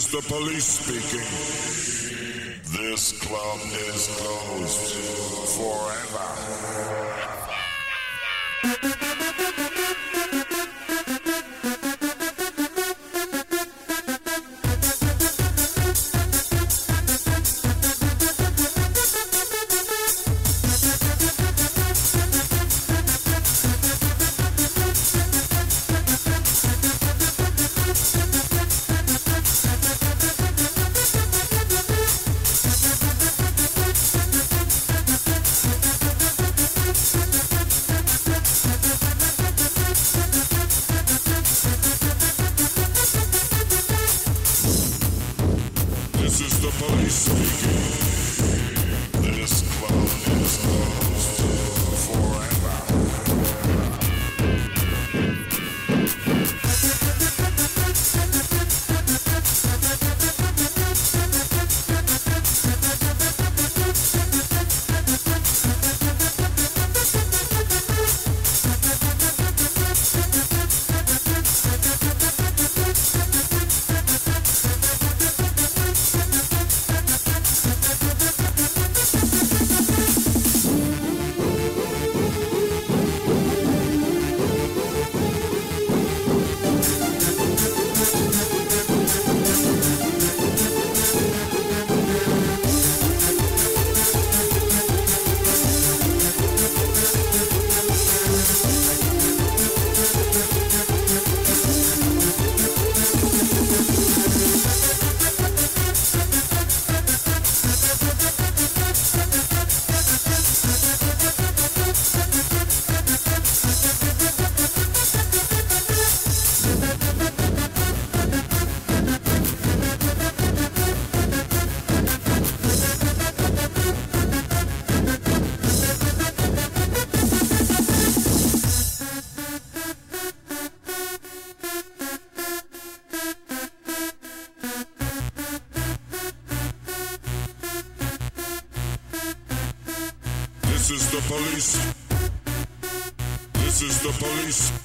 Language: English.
is the police speaking. This club is closed forever. Police. This is the police.